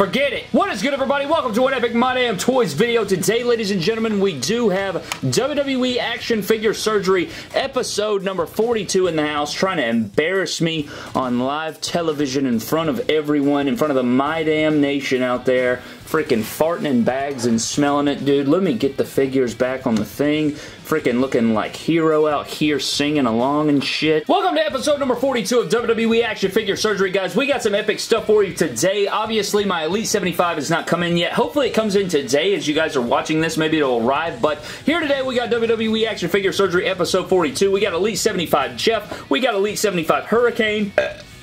Forget it. What is good, everybody? Welcome to an Epic My Damn Toys video. Today, ladies and gentlemen, we do have WWE Action Figure Surgery episode number 42 in the house, trying to embarrass me on live television in front of everyone, in front of the My Damn Nation out there freaking farting in bags and smelling it, dude. Let me get the figures back on the thing. Freaking looking like Hero out here singing along and shit. Welcome to episode number 42 of WWE Action Figure Surgery, guys. We got some epic stuff for you today. Obviously, my Elite 75 has not come in yet. Hopefully, it comes in today as you guys are watching this. Maybe it'll arrive. But here today, we got WWE Action Figure Surgery episode 42. We got Elite 75 Jeff. We got Elite 75 Hurricane.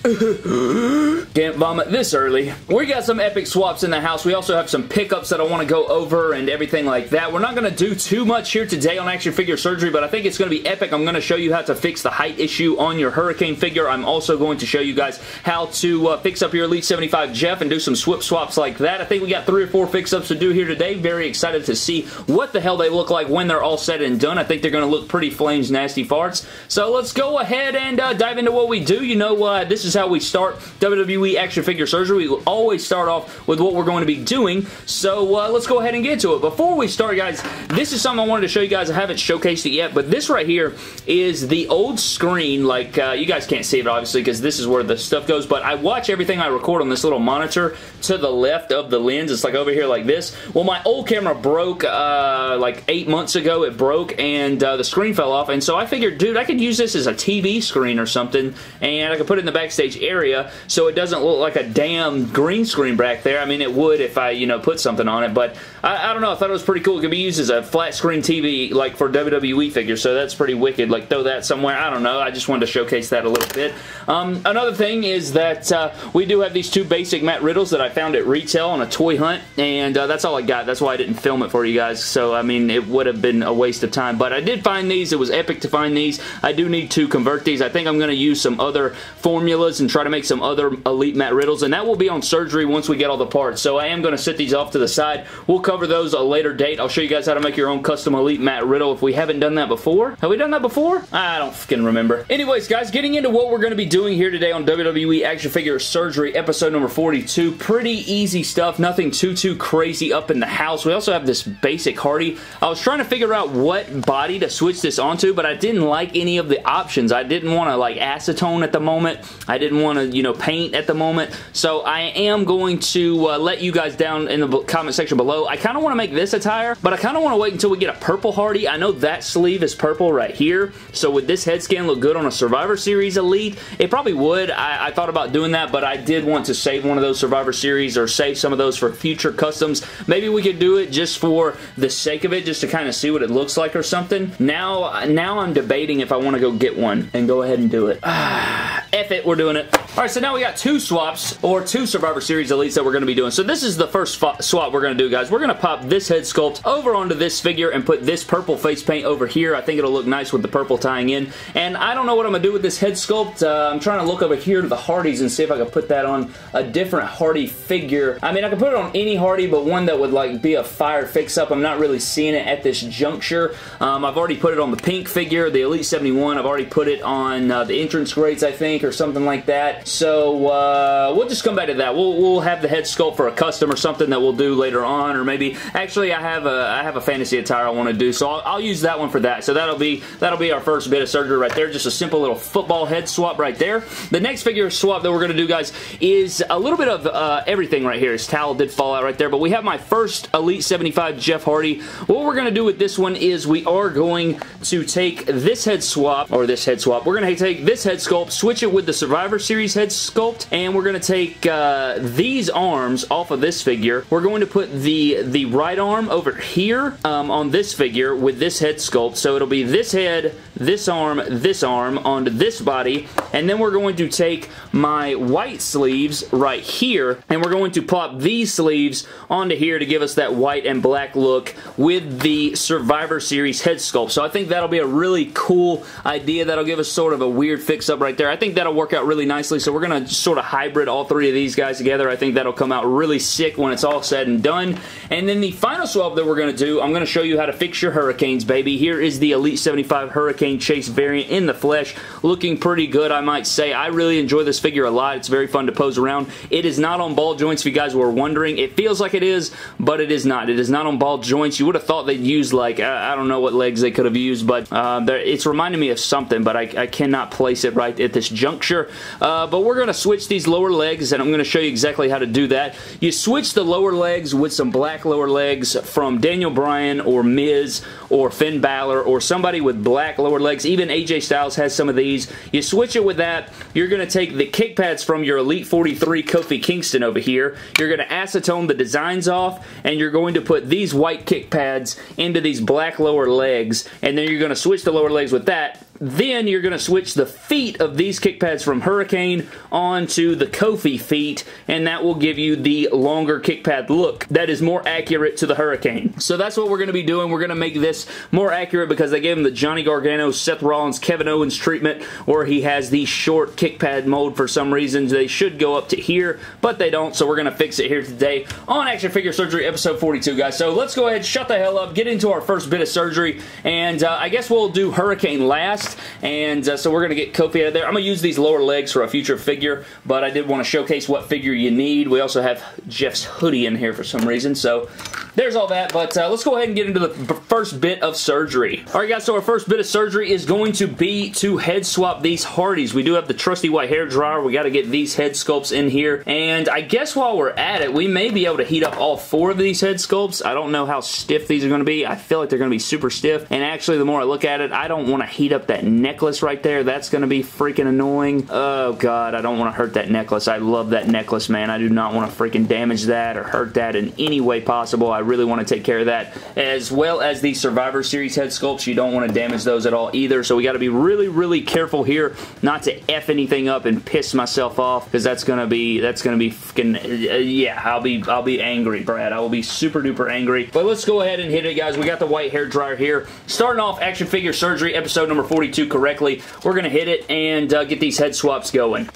Can't vomit this early. We got some epic swaps in the house. We also have some pickups that I want to go over and everything like that. We're not going to do too much here today on action figure surgery, but I think it's going to be epic. I'm going to show you how to fix the height issue on your Hurricane figure. I'm also going to show you guys how to uh, fix up your Elite 75 Jeff and do some swip swaps like that. I think we got three or four fix-ups to do here today. Very excited to see what the hell they look like when they're all said and done. I think they're going to look pretty flames nasty farts. So let's go ahead and uh, dive into what we do. You know, uh, this is how we start WWE action figure surgery. We always start off with what we're going to be doing, so uh, let's go ahead and get to it. Before we start, guys, this is something I wanted to show you guys. I haven't showcased it yet, but this right here is the old screen. Like, uh, you guys can't see it, obviously, because this is where the stuff goes, but I watch everything I record on this little monitor to the left of the lens. It's like over here like this. Well, my old camera broke uh, like eight months ago. It broke, and uh, the screen fell off, and so I figured, dude, I could use this as a TV screen or something, and I could put it in the backstage area so it doesn't look like a damn green screen back there. I mean, it would if I, you know, put something on it, but I, I don't know. I thought it was pretty cool. It could be used as a flat screen TV, like for WWE figures, so that's pretty wicked. Like, throw that somewhere. I don't know. I just wanted to showcase that a little bit. Um, another thing is that uh, we do have these two basic Matt Riddles that I found at retail on a toy hunt, and uh, that's all I got. That's why I didn't film it for you guys, so, I mean, it would have been a waste of time, but I did find these. It was epic to find these. I do need to convert these. I think I'm going to use some other formulas and try to make some other Elite Matt Riddles, and that will be on surgery once we get all the parts. So I am going to set these off to the side. We'll cover those a later date. I'll show you guys how to make your own custom Elite Matt Riddle if we haven't done that before. Have we done that before? I don't fucking remember. Anyways, guys, getting into what we're going to be doing here today on WWE Action Figure Surgery, episode number 42. Pretty easy stuff. Nothing too, too crazy up in the house. We also have this basic Hardy. I was trying to figure out what body to switch this onto, but I didn't like any of the options. I didn't want to, like, acetone at the moment. I didn't want to, you know, paint at the moment. So I am going to uh, let you guys down in the comment section below. I kind of want to make this attire, but I kind of want to wait until we get a purple Hardy. I know that sleeve is purple right here, so would this head scan look good on a Survivor Series Elite? It probably would. I, I thought about doing that, but I did want to save one of those Survivor Series or save some of those for future customs. Maybe we could do it just for the sake of it, just to kind of see what it looks like or something. Now, now I'm debating if I want to go get one and go ahead and do it. F it, we're doing doing it. Alright, so now we got two swaps, or two Survivor Series Elites that we're going to be doing. So this is the first swap we're going to do, guys. We're going to pop this head sculpt over onto this figure and put this purple face paint over here. I think it'll look nice with the purple tying in. And I don't know what I'm going to do with this head sculpt. Uh, I'm trying to look over here to the Hardys and see if I can put that on a different Hardy figure. I mean, I could put it on any Hardy, but one that would like be a fire fix-up. I'm not really seeing it at this juncture. Um, I've already put it on the pink figure, the Elite 71. I've already put it on uh, the entrance grates, I think, or something like that. So, uh, we'll just come back to that. We'll, we'll have the head sculpt for a custom or something that we'll do later on, or maybe, actually, I have a, I have a fantasy attire I want to do, so I'll, I'll use that one for that. So that'll be, that'll be our first bit of surgery right there. Just a simple little football head swap right there. The next figure swap that we're to do, guys, is a little bit of uh, everything right here. His towel did fall out right there, but we have my first Elite 75 Jeff Hardy. What we're to do with this one is we are going to take this head swap, or this head swap. We're to take this head sculpt, switch it with the Survivor Series head sculpt, and we're going to take uh, these arms off of this figure. We're going to put the, the right arm over here um, on this figure with this head sculpt. So it'll be this head, this arm, this arm onto this body, and then we're going to take my white sleeves right here, and we're going to plop these sleeves onto here to give us that white and black look with the Survivor Series head sculpt. So I think that'll be a really cool idea. That'll give us sort of a weird fix-up right there. I think that'll work out really nicely, so we're going to sort of hybrid all three of these guys together. I think that'll come out really sick when it's all said and done. And then the final swap that we're going to do, I'm going to show you how to fix your Hurricanes, baby. Here is the Elite 75 Hurricane Chase variant in the flesh. Looking pretty good, I might say. I really enjoy this figure a lot. It's very fun to pose around. It is not on ball joints, if you guys were wondering. It feels like it is, but it is not. It is not on ball joints. You would have thought they'd use, like, I, don't know what legs they could have used, but uh, it's reminding me of something, but I, I, cannot place it right at this juncture. Uh, Uh, but we're going to switch these lower legs, and I'm going to show you exactly how to do that. You switch the lower legs with some black lower legs from Daniel Bryan or Miz or Finn Balor or somebody with black lower legs. Even AJ Styles has some of these. You switch it with that. You're going to take the kick pads from your Elite 43 Kofi Kingston over here. You're going to acetone the designs off and you're going to put these white kick pads into these black lower legs and then you're going to switch the lower legs with that then you're going to switch the feet of these kick pads from Hurricane onto the Kofi feet, and that will give you the longer kick pad look that is more accurate to the Hurricane. So that's what we're going to be doing. We're going to make this more accurate because they gave him the Johnny Gargano, Seth Rollins, Kevin Owens treatment where he has the short kick pad mold for some reason. They should go up to here, but they don't, so we're going to fix it here today on Action Figure Surgery episode 42, guys. So let's go ahead, shut the hell up, get into our first bit of surgery, and uh, I guess we'll do Hurricane last and uh, so we're going to get Kofi out of there. I'm going to use these lower legs for a future figure, but I did want to showcase what figure you need. We also have Jeff's hoodie in here for some reason, so there's all that, but uh, let's go ahead and get into the first bit of surgery. Alright guys, so our first bit of surgery is going to be to head swap these Hardys. We do have the trusty white hair dryer. We got to get these head sculpts in here, and I guess while we're at it, we may be able to heat up all four of these head sculpts. I don't know how stiff these are going to be. I feel like they're going to be super stiff, and actually the more I look at it, I don't want to heat up that necklace right there. That's going to be freaking annoying. Oh god, I don't want to hurt that necklace. I love that necklace, man. I do not want to freaking damage that or hurt that in any way possible. I really want to take care of that. As well as the Survivor Series head sculpts, you don't want to damage those at all either. So we got to be really, really careful here not to F anything up and piss myself off because that's going to be, that's going to be fucking, uh, yeah, I'll be, I'll be angry, Brad. I will be super duper angry. But let's go ahead and hit it, guys. We got the white hair dryer here. Starting off Action Figure Surgery episode number 42 correctly. We're going to hit it and uh, get these head swaps going.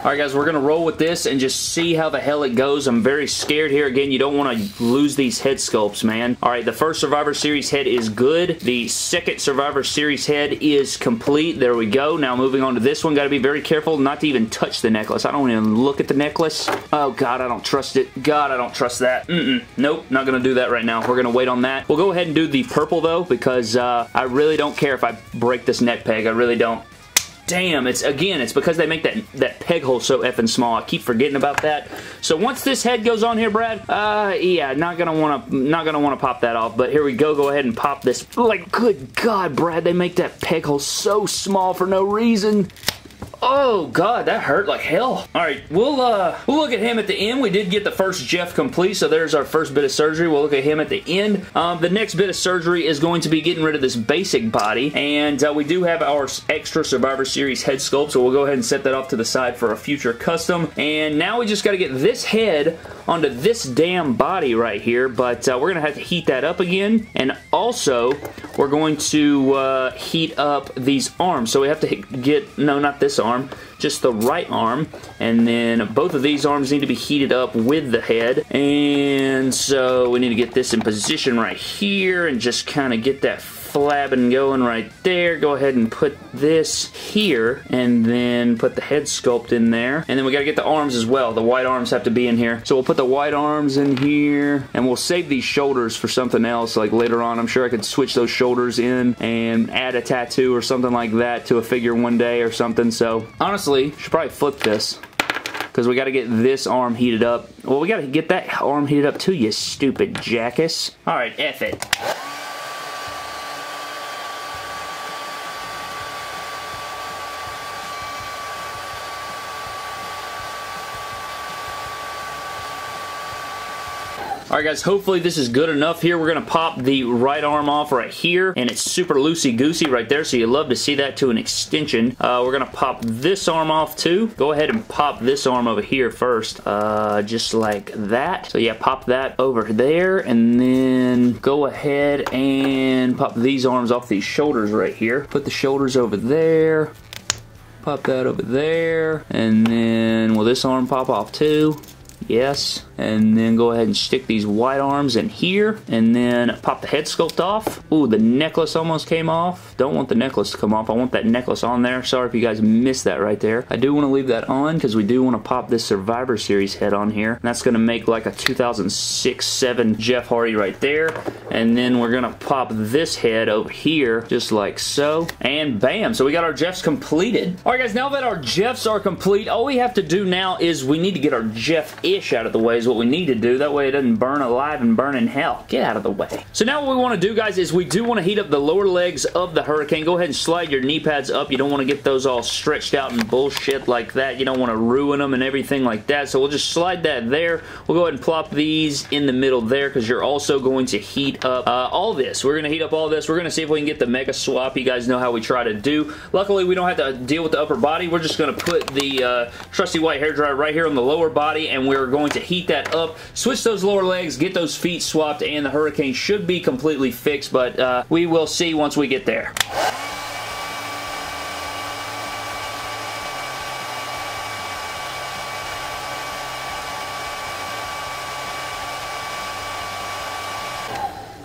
Alright guys, we're going to roll with this and just see how the hell it goes. I'm very scared here. Again, you don't want to lose these head sculpts, man. Alright, the first Survivor Series head is good. The second Survivor Series head is complete. There we go. Now moving on to this one. Got to be very careful not to even touch the necklace. I don't even look at the necklace. Oh god, I don't trust it. God, I don't trust that. Mm-mm. Nope, not going to do that right now. We're going to wait on that. We'll go ahead and do the purple though because uh, I really don't care if I break this neck peg. I really don't damn, it's again, it's because they make that, that peg hole so effing small. I keep forgetting about that. So once this head goes on here, Brad, uh, yeah, not gonna wanna, not gonna wanna pop that off, but here we go. Go ahead and pop this. Like, good God, Brad, they make that peg hole so small for no reason. Oh god, that hurt like hell. Alright, we'll uh we'll look at him at the end. We did get the first Jeff complete, so there's our first bit of surgery. We'll look at him at the end. Um, the next bit of surgery is going to be getting rid of this basic body, and uh, we do have our extra Survivor Series head sculpt, so we'll go ahead and set that off to the side for a future custom. And now we just got to get this head onto this damn body right here, but uh, we're going to have to heat that up again, and also we're going to uh, heat up these arms. So we have to get, no, not this arm, just the right arm, and then both of these arms need to be heated up with the head, and so we need to get this in position right here and just kind of get that flabbing going right there. Go ahead and put this here and then put the head sculpt in there. And then we got to get the arms as well. The white arms have to be in here. So we'll put the white arms in here and we'll save these shoulders for something else like later on. I'm sure I could switch those shoulders in and add a tattoo or something like that to a figure one day or something. So honestly, should probably flip this because we got to get this arm heated up. Well, we got to get that arm heated up too, you stupid jackass. All right, F it. Alright guys, hopefully this is good enough here. We're going to pop the right arm off right here, and it's super loosey-goosey right there, so you love to see that to an extension. Uh, we're going to pop this arm off too. Go ahead and pop this arm over here first, uh, just like that. So yeah, pop that over there, and then go ahead and pop these arms off these shoulders right here. Put the shoulders over there. Pop that over there, and then will this arm pop off too? Yes and then go ahead and stick these white arms in here and then pop the head sculpt off. Ooh, the necklace almost came off. Don't want the necklace to come off. I want that necklace on there. Sorry if you guys missed that right there. I do want to leave that on because we do want to pop this Survivor Series head on here. And that's going to make like a 2006-7 Jeff Hardy right there. And then we're going to pop this head over here just like so. And bam, so we got our Jeffs completed. All right, guys, now that our Jeffs are complete, all we have to do now is we need to get our Jeff-ish out of the way what we need to do. That way it doesn't burn alive and burn in hell. Get out of the way. So now what we want to do, guys, is we do want to heat up the lower legs of the Hurricane. Go ahead and slide your knee pads up. You don't want to get those all stretched out and bullshit like that. You don't want to ruin them and everything like that. So we'll just slide that there. We'll go ahead and plop these in the middle there because you're also going to heat up uh, all this. We're going to heat up all this. We're going to see if we can get the Mega Swap. You guys know how we try to do. Luckily, we don't have to deal with the upper body. We're just going to put the uh, trusty white hair dryer right here on the lower body and we're going to heat that up. Switch those lower legs, get those feet swapped, and the Hurricane should be completely fixed, but uh, we will see once we get there.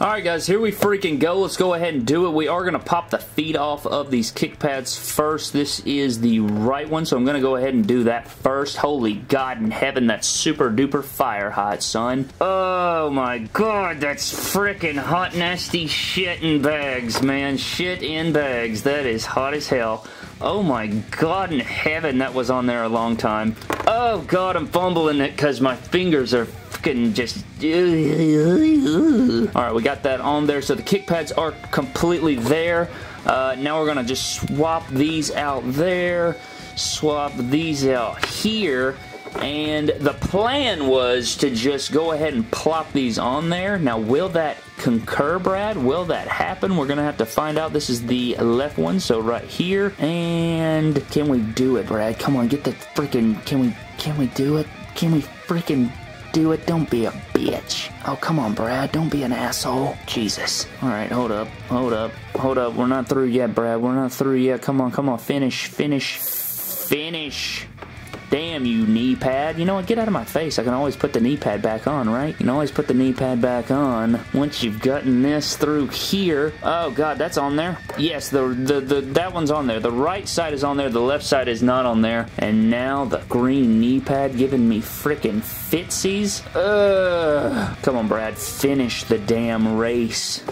Alright guys, here we freaking go. Let's go ahead and do it. We are going to pop the feet off of these kick pads first. This is the right one, so I'm going to go ahead and do that first. Holy God in heaven, that's super duper fire hot, son. Oh my God, that's freaking hot nasty shit in bags, man. Shit in bags. That is hot as hell. Oh my God in heaven, that was on there a long time. Oh God, I'm fumbling it because my fingers are fucking just... Alright, we got that on there. So the kick pads are completely there. Uh, now we're going to just swap these out there. Swap these out here. And the plan was to just go ahead and plop these on there. Now, will that concur, Brad? Will that happen? We're going to have to find out. This is the left one, so right here. And can we do it, Brad? Come on, get the freaking... Can we, can we do it? Can we freaking do it. Don't be a bitch. Oh, come on, Brad. Don't be an asshole. Jesus. All right, hold up. Hold up. Hold up. We're not through yet, Brad. We're not through yet. Come on, come on. Finish. Finish. Finish. Damn you, knee pad. You know what? Get out of my face. I can always put the knee pad back on, right? You can always put the knee pad back on once you've gotten this through here. Oh, God, that's on there? Yes, the, the, the that one's on there. The right side is on there. The left side is not on there. And now the green knee pad giving me freaking fitsies. Ugh. Come on, Brad. Finish the damn race.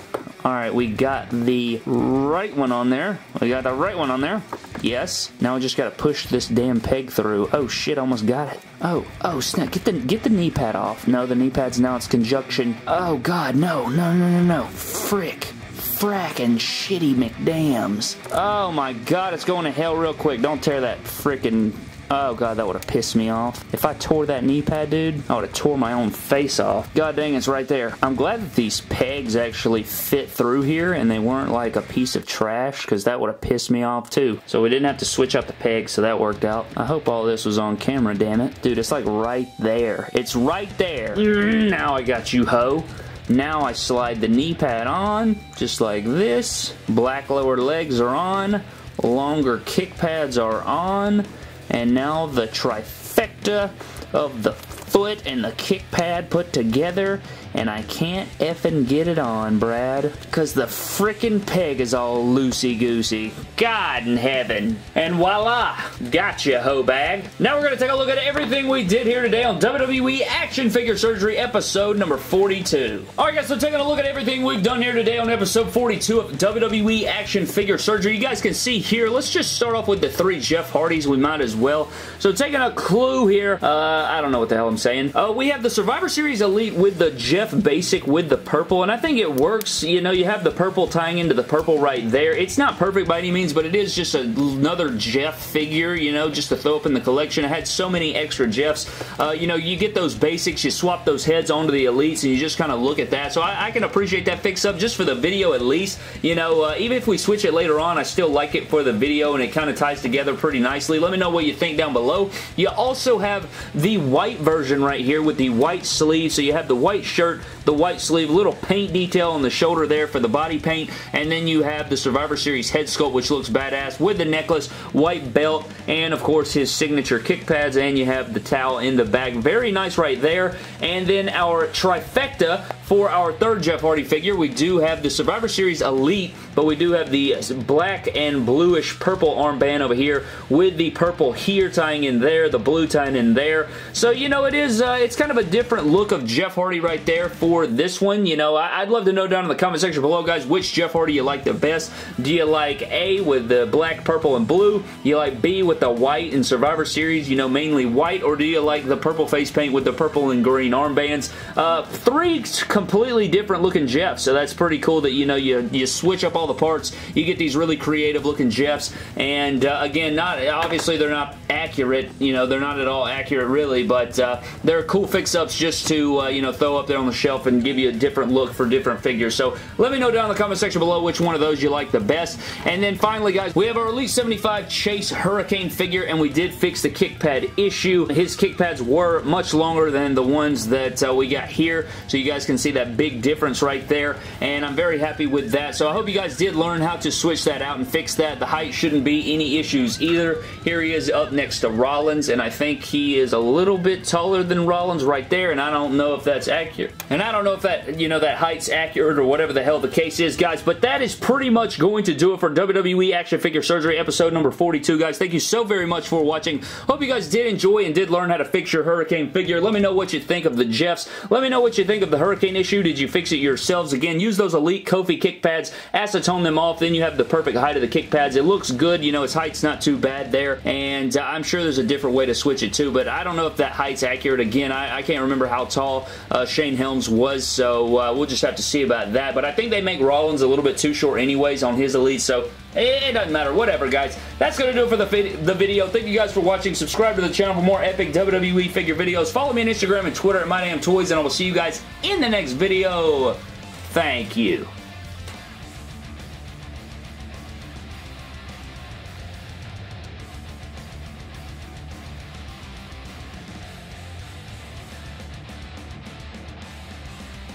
Alright, we got the right one on there. We got the right one on there. Yes. Now I just gotta push this damn peg through. Oh shit, almost got it. Oh, oh snap. Get the get the knee pad off. No, the knee pad's now it's conjunction. Oh god, no, no, no, no, no. Frick fracking shitty McDams. Oh my god, it's going to hell real quick. Don't tear that freaking Oh god, that would have pissed me off. If I tore that knee pad, dude, I would have tore my own face off. God dang, it's right there. I'm glad that these pegs actually fit through here and they weren't like a piece of trash because that would have pissed me off too. So we didn't have to switch out the pegs, so that worked out. I hope all this was on camera, damn it. Dude, it's like right there. It's right there. Mm, now I got you, ho. Now I slide the knee pad on, just like this. Black lower legs are on. Longer kick pads are on. And now the trifecta of the foot and the kick pad put together and I can't effing get it on, Brad, because the frickin' peg is all loosey-goosey. God in heaven. And voila, gotcha, hoe bag. Now we're going to take a look at everything we did here today on WWE Action Figure Surgery episode number 42. Alright guys, so taking a look at everything we've done here today on episode 42 of WWE Action Figure Surgery. You guys can see here, let's just start off with the three Jeff Hardys. We might as well. So taking a clue here, uh, I don't know what the hell I'm saying. Uh, we have the Survivor Series Elite with the Jeff Basic with the purple, and I think it works. You know, you have the purple tying into the purple right there. It's not perfect by any means, but it is just another Jeff figure, you know, just to throw up in the collection. I had so many extra Jeffs. Uh, you know, you get those basics, you swap those heads onto the Elites, and you just kind of look at that. So I, I, can appreciate that fix-up just for the video at least. You know, uh, even if we switch it later on, I still like it for the video, and it kind of ties together pretty nicely. Let me know what you think down below. You also have the white version right here with the white sleeve. So you have the white shirt, the white sleeve, little paint detail on the shoulder there for the body paint, and then you have the Survivor Series head sculpt, which looks badass, with the necklace, white belt, and of course his signature kick pads, and you have the towel in the bag. Very nice right there. And then our trifecta for our third Jeff Hardy figure, we do have the Survivor Series Elite, but we do have the black and bluish purple armband over here with the purple here tying in there, the blue tying in there. So, you know, it is, uh, it's kind of a different look of Jeff Hardy right there for this one. You know, I'd love to know down in the comment section below, guys, which Jeff Hardy you like the best. Do you like A with the black, purple, and blue? You like B with the white and Survivor Series, you know, mainly white, or do you like the purple face paint with the purple and green armbands? Uh, three completely different looking Jeff, so that's pretty cool that, you know, you, you switch up all the parts, you get these really creative looking Jeffs, and uh, again, not obviously they're not accurate, you know, they're not at all accurate really, but uh, they're cool fix-ups just to, uh, you know, throw up there on the shelf and give you a different look for different figures. So let me know down in the comment section below which one of those you like the best. And then finally, guys, we have our Elite 75 Chase Hurricane figure, and we did fix the kick pad issue. His kick pads were much longer than the ones that uh, we got here, so you guys can see that big difference right there, and I'm very happy with that. So I hope you guys did learn how to switch that out and fix that. The height shouldn't be any issues either. Here he is up next to Rollins, and I think he is a little bit taller than Rollins right there, and I don't know if that's accurate. And I don't know if that, you know, that height's accurate or whatever the hell the case is, guys, but that is pretty much going to do it for WWE Action Figure Surgery episode number 42, guys. Thank you so very much for watching. Hope you guys did enjoy and did learn how to fix your Hurricane figure. Let me know what you think of the Jeffs. Let me know what you think of the Hurricane issue. Did you fix it yourselves? Again, use those Elite Kofi kick pads, acetone them off, then you have the perfect height of the kick pads. It looks good. You know, its height's not too bad there, and uh, I'm sure there's a different way to switch it too, but I don't know if that height's accurate. Again, I, I can't remember how tall uh, Shane Helms was, so uh, we'll just have to see about that, but I think they make Rollins a little bit too short anyways on his Elite, so it doesn't matter. Whatever, guys. That's going to do it for the, the video. Thank you guys for watching. Subscribe to the channel for more epic WWE figure videos. Follow me on Instagram and Twitter at MyDamnToys, and I will see you guys in the next video. Thank you.